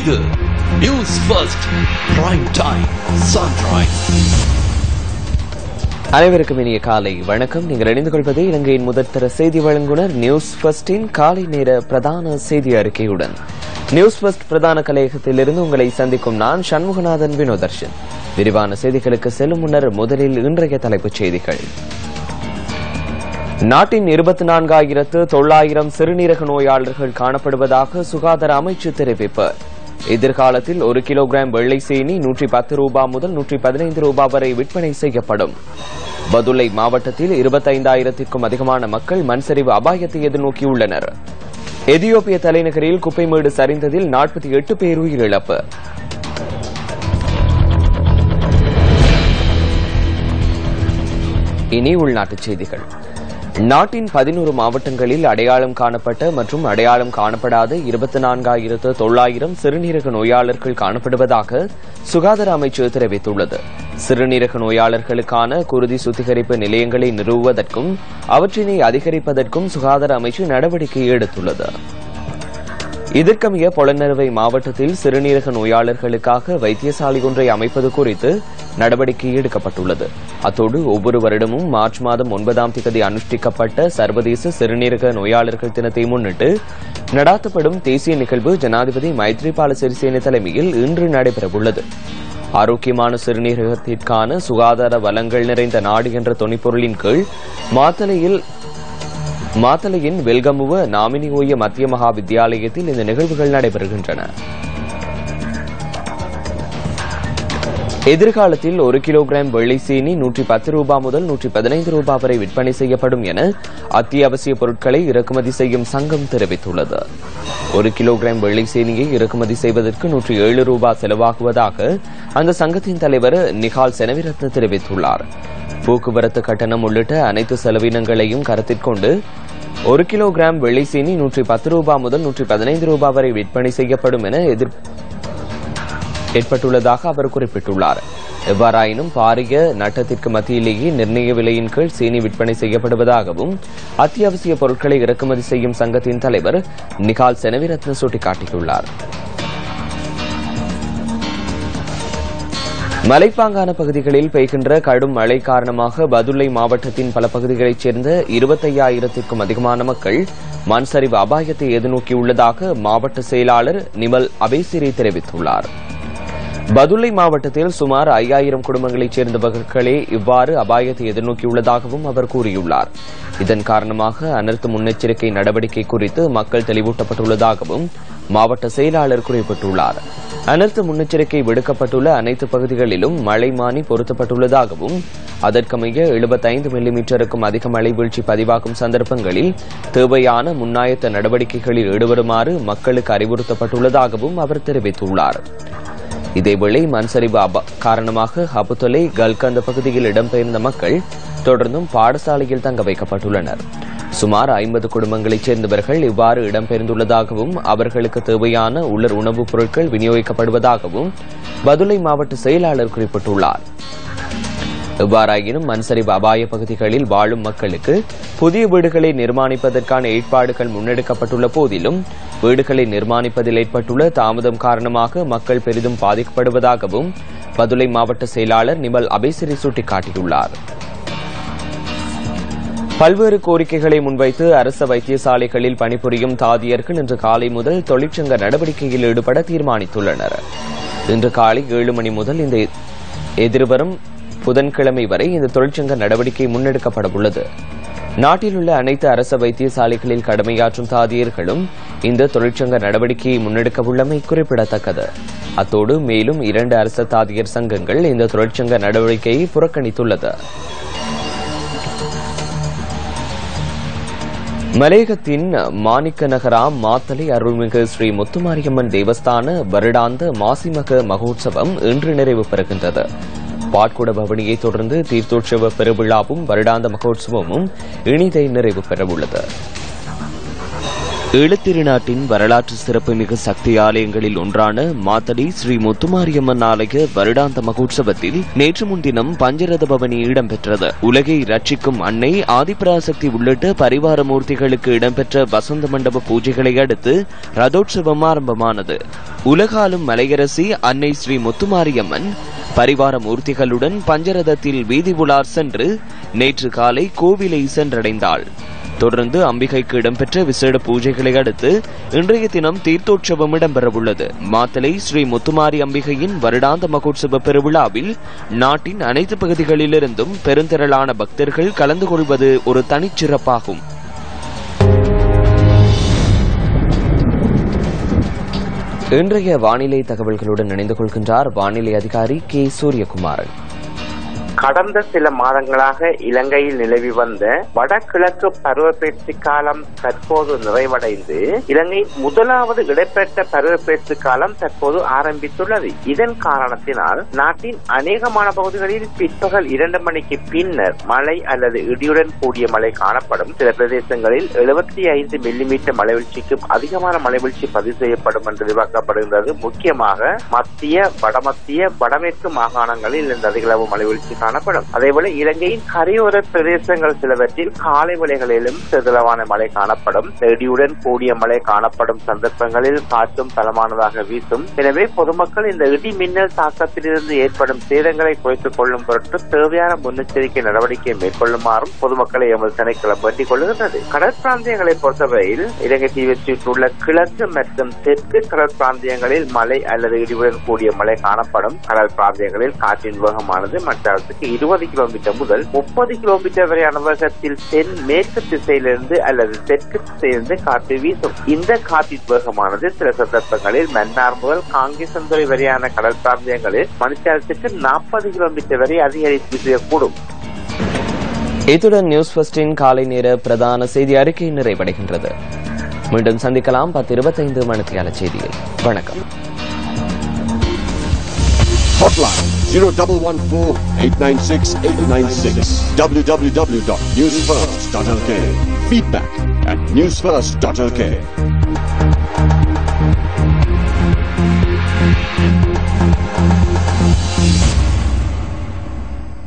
இது news first prime time sunrise அனைவருக்கும் இனிய காலை வணக்கம். நீங்கள் இணைந்து கொள்வது இலங்கையின் முதற்தர செய்தி வழங்குனர் நியூஸ் ஃபர்ஸ்டின் காலை நேர பிரதான செய்தி அறிக்கையுடன். நியூஸ் ஃபர்ஸ்ட் பிரதான கலையகத்திலிருந்து உங்களை சந்திக்கும் நான் சண்முகநாதன் வினோதர்ஷன். விரிவான செய்திகளுக்கு செல்லும் முன்னர் முதலில் இன்றைய தலைப்புச் செய்திகள். நாட்டின் இருபத்தி நான்காயிரத்து தொள்ளாயிரம் சிறுநீரக நோயாளர்கள் காணப்படுவதாக சுகாதார அமைச்சு தெரிவிப்பு. எதிர்காலத்தில் ஒரு கிலோகிராம் வெள்ளை சீனி நூற்றி பத்து ரூபாய் முதல் நூற்றி பதினைந்து ரூபாய் வரை விற்பனை செய்யப்படும். பதுளை மாவட்டத்தில் இருபத்தைந்தாயிரத்திற்கும் அதிகமான மக்கள் மண்சரிவு அபாயத்தை எதிர்நோக்கியுள்ளனர். எதியோப்பிய தலைநகரில் குப்பைமேடு சரிந்ததில் நாற்பத்தி எட்டு பேர் உயிரிழப்பு. இனி உள்நாட்டுச் செய்திகள். நாட்டின் பதினோரு மாவட்டங்களில் அடையாளம் காணப்பட்ட மற்றும் அடையாளம் காணப்படாத இருபத்தி நான்காயிரத்து தொள்ளாயிரம் சிறுநீரக நோயாளர்கள் காணப்படுவதாக சுகாதார அமைச்சு தெரிவித்துள்ளது. சிறுநீரக நோயாளர்களுக்கான குருதி சுத்திகரிப்பு நிலையங்களை நிறுவுவதற்கும் அவற்றினை அதிகரிப்பதற்கும் சுகாதார அமைச்சு நடவடிக்கை எடுத்துள்ளது. இதற்கமைய பொலனறுவை மாவட்டத்தில் சிறுநீரக நோயாளர்களுக்காக வைத்தியசாலை ஒன்றை அமைப்பது குறித்து நடவடிக்கை எடுக்கப்பட்டுள்ளது. அத்தோடு ஒவ்வொரு வருடமும் மார்ச் மாதம் ஒன்பதாம் தேதி அனுஷ்டிக்கப்பட்ட சர்வதேச சிறுநீரக நோயாளர்கள் தினத்தை முன்னிட்டு நடாத்தப்படும் தேசிய நிகழ்வு ஜனாதிபதி மைத்ரிபால சிறிசேன தலைமையில் இன்று நடைபெறவுள்ளது. ஆரோக்கியமான சிறுநீரகத்திற்கான சுகாதார வளங்கள் நிறைந்த நாடு என்ற துணைப்பொருளின் கீழ் மாத்தளையில் மாத்தளையின் வெல்கமுவ நாமினி ஓய மத்திய மகா வித்தியாலயத்தில் இந்த நிகழ்வுகள் நடைபெறுகின்றன. எதிர்காலத்தில் ஒரு கிலோகிராம் வெள்ளை சீனி நூற்றி பத்து ரூபாய் முதல் நூற்றி பதினைந்து ரூபாய் வரை விற்பனை செய்யப்படும் என அத்தியாவசிய பொருட்களை இறக்குமதி செய்யும் சங்கம் தெரிவித்துள்ளது. ஒரு கிலோகிராம் வெள்ளை சீனியை இறக்குமதி செய்வதற்கு நூற்றி ஏழு ரூபாய் செலவாகுவதாக அந்த சங்கத்தின் தலைவர் நிகால் செனவிரத்ன தெரிவித்துள்ளார். போக்குவரத்து கட்டணம் உள்ளிட்ட அனைத்து செலவினங்களையும் கருத்தில் கொண்டு ஒரு கிலோகிராம் வெள்ளை சீனி நூற்றி பத்து ரூபாய் முதல் நூற்றி பதினைந்து ரூபாய் வரை விற்பனை செய்யப்படும் என எதிர் ஏற்பட்டுள்ளதாக அவர் குறிப்பிட்டுள்ளார். எவ்வாறாயினும் பாரிய நட்டத்திற்கு மத்தியிலேயே நிர்ணய விலையின் கீழ் சீனி விற்பனை செய்யப்படுவதாகவும் அத்தியாவசிய பொருட்களை இறக்குமதி செய்யும் சங்கத்தின் தலைவர் நிகால் செனவிரத்ன சுட்டிக்காட்டியுள்ளார். மலைப்பாங்கான பகுதிகளில் பெய்கின்ற கடும் மழை காரணமாக பதுளை மாவட்டத்தின் பல பகுதிகளைச் சேர்ந்த இருபத்தையாயிரத்திற்கும் அதிகமான மக்கள் மண் சரிவு அபாயத்தை எதிர்நோக்கியுள்ளதாக மாவட்ட செயலாளர் நிமல் அபேசிரி தெரிவித்துள்ளார். பதுளை மாவட்டத்தில் சுமார் ஐயாயிரம் குடும்பங்களைச் சேர்ந்த மக்களே இவ்வாறு அபாயத்தை எதிர்நோக்கியுள்ளதாகவும் அவர் கூறியுள்ளார். இதன் காரணமாக அனர்த்த முன்னெச்சரிக்கை நடவடிக்கை குறித்து மக்கள் தெளிவூட்டப்பட்டுள்ளதாகவும் மாவட்ட செயலாளர் குறிப்பிட்டுள்ளார். அனர்த்த முன்னெச்சரிக்கை விடுக்கப்பட்டுள்ள அனைத்து பகுதிகளிலும் மழை மானி பொருத்தப்பட்டுள்ளதாகவும் அதற்கமைய எழுபத்தைந்து மில்லிமீட்டருக்கும் அதிக மழை வீழ்ச்சி பதிவாகும் சந்தர்ப்பங்களில் தேவையான முன்னாயத்த நடவடிக்கைகளில் ஈடுபடுமாறு மக்களுக்கு அறிவுறுத்தப்பட்டுள்ளதாகவும் அவர் தெரிவித்துள்ளார். இதேவேளை மண்சரிவு அப- காரணமாக ஹபுத்தொலை கல்கந்த பகுதியில் இடம்பெயர்ந்த மக்கள் தொடர்ந்தும் பாடசாலையில் தங்க வைக்கப்பட்டுள்ளனர். சுமார் ஐம்பது குடும்பங்களைச் சேர்ந்தவர்கள் இவ்வாறு இடம்பெயர்ந்துள்ளதாகவும் அவர்களுக்கு தேவையான உலர் உணவுப் பொருட்கள் விநியோகிக்கப்படுவதாகவும் பதுளை மாவட்ட செயலாளர் குறிப்பிட்டுள்ளார். எவ்வாறாயினும் மன்சரிப் அபாய பகுதிகளில் வாழும் மக்களுக்கு புதிய வீடுகளை நிர்மாணிப்பதற்கான ஏற்பாடுகள் முன்னெடுக்கப்பட்டுள்ள போதிலும் வீடுகளை நிர்மாணிப்பதில் ஏற்பட்டுள்ள தாமதம் காரணமாக மக்கள் பெரிதும் பாதிக்கப்படுவதாகவும் பதுளை மாவட்ட செயலாளர் நிமல் அபேசிரி சுட்டிக்காட்டியுள்ளார். பல்வேறு கோரிக்கைகளை முன்வைத்து அரச வைத்தியசாலைகளில் பணிபுரியும் தாதியர்கள் இன்று காலை முதல் தொழிற்சங்க நடவடிக்கையில் ஈடுபட தீர்மானித்துள்ளனர். இன்று காலை ஏழு மணி முதல் இந்த எதிர்வரும் புதன்கிழமை வரை இந்த தொழிற்சங்க நடவடிக்கை முன்னெடுக்கப்பட உள்ளது நாட்டில் உள்ள அனைத்து அரசு வைத்தியசாலைகளில் கடமையாற்றும் தாதியர்களும் இந்த தொழிற்சங்க நடவடிக்கையை முன்னெடுக்க உள்ளமை குறிப்பிடத்தக்கது. அத்தோடு மேலும் இரண்டு அரசு தாதியர் சங்கங்கள் இந்த தொழிற்சங்க நடவடிக்கையை புறக்கணித்துள்ளது. மலையகத்தின் மாணிக்க நகராம் மாத்தலை அருள்மிகு ஸ்ரீ முத்துமாரியம்மன் தேவஸ்தான வருடாந்த மாசிமக மகோத்சவம் இன்று நிறைவு பெறுகின்றது. பாட்குட பவனியை தொடர்ந்து தீர்த்தோற்சவ பெருவிழாவும் வருடாந்த மகோத்சவமும் இனிதை நிறைவு பெறவுள்ளது. ஈழத்திருநாட்டின் வரலாற்று சிறப்புமிகு சக்தி ஆலயங்களில் ஒன்றான மாத்தடி ஸ்ரீ முத்துமாரியம்மன் ஆலய வருடாந்த மகோத்சவத்தில் நேற்று முன்தினம் பஞ்சரத பவனி இடம்பெற்றது. உலகை ரட்சிக்கும் அன்னை ஆதிபராசக்தி உள்ளிட்ட பரிவார மூர்த்திகளுக்கு இடம்பெற்ற வசந்த மண்டப பூஜைகளை அடுத்து ரதோற்சவம் ஆரம்பமானது. உலகாலும் மலையரசி அன்னை ஸ்ரீ முத்துமாரியம்மன் பரிவார மூர்த்திகளுடன் பஞ்சரதத்தில் வீதி உலார் சென்று நேற்று காலை கோவிலை சென்றடைந்தாள். தொடர்ந்து அம்பிகைக்கு இடம்பெற்ற விசேட பூஜைகளை அடுத்து இன்றைய தினம் தீர்த்தோற்சவம் இடம்பெறவுள்ளது. மாத்தலை ஸ்ரீ முத்துமாரி அம்பிகையின் வருடாந்த மகோற்சவ பெருவிழாவில் நாட்டின் அனைத்து பகுதிகளிலிருந்தும் பெருந்திரளான பக்தர்கள் கலந்து கொள்வது ஒரு தனிச்சிறப்பாகும். இன்றைய வானிலை தகவல்களுடன் இணைந்து கொள்கின்றார் வானிலை அதிகாரி கே சூரியகுமாரன் கடந்த சில மாதங்களாக இலங்கையில் நிலவி வந்த வடகிழக்கு பருவப்பெயர்ச்சி காலம் தற்போது நிறைவடைந்து இலங்கை முதலாவது இடைப்பெற்ற பருவப்பெயர்ச்சி காலம் தற்போது ஆரம்பித்துள்ளது. இதன் காரணத்தினால் நாட்டின் அநேகமான பகுதிகளில் பிற்பகல் இரண்டு மணிக்கு பின்னர் மழை அல்லது இடியுடன் கூடிய மழை காணப்படும். சில பிரதேசங்களில் எழுபத்தி ஐந்து மில்லிமீட்டர் மலைவீழ்ச்சிக்கும் அதிகமான மலைவீழ்ச்சி பதிவு செய்யப்படும் என்று எதிர்பார்க்கப்படுகின்றது. முக்கியமாக மத்திய வடமத்திய வடமேற்கு மாகாணங்களில் இந்த அதிகளவு மழைவீழ்ச்சி காணப்படும். அதேபோல இலங்கையின் கரையோர பிரதேசங்கள் சிலவற்றில் காலை வேளைகளிலும் சிறிதளவான மழை காணப்படும். இடியுடன் கூடிய மழை காணப்படும். சந்தர்ப்பங்களில் காற்றும் பலமானதாக வீசும். எனவே பொதுமக்கள் இந்த இடி மின்னல் தாக்கத்திலிருந்து ஏற்படும் சேதங்களை குறைத்துக் கொள்ளும் பொருட்டு தேவையான முன்னெச்சரிக்கை நடவடிக்கை மேற்கொள்ளுமாறும் பொதுமக்களை எமது திணைக்களம் வேண்டிக் கொள்கின்றது. கடற்பிராந்தியங்களை பொறுத்தவரையில் இலங்கை தீவிரத்தில் கிழக்கு மற்றும் தெற்கு கடல் பிராந்தியங்களில் மழை அல்லது இடியுடன் கூடிய மழை காணப்படும். கடல் பிராந்தியங்களில் காற்றின் வேகமானது மற்ற இருபது கிலோமீட்டர் முதல் முப்பது கிலோமீட்டர் வரையான வேகத்தில் தென் மேற்கு திசையிலிருந்து அல்லது தெற்கு திசையிலிருந்து காற்று வீசும். இந்த காற்றின் வேகமானது சில சந்தர்ப்பங்களில் மன்னார் முதல் காங்கேசந்துறை வரையான கடல் பிராந்தியங்களில் மணிச்சாரத்துக்கு நாற்பது கிலோமீட்டர் வரை அதிகரித்து வீசக்கூடும். இத்துடன் நியூஸ் ஃபர்ஸ்டின் காலை நேர பிரதான செய்தி அறிக்கை நிறைவடைகின்றது. மீண்டும் சந்திக்கலாம் பத்து இருபத்தைந்து மணித்தியால செய்தியில். வணக்கம். 0114-896-896. www.newsfirst.lk. Feedback at newsfirst.lk.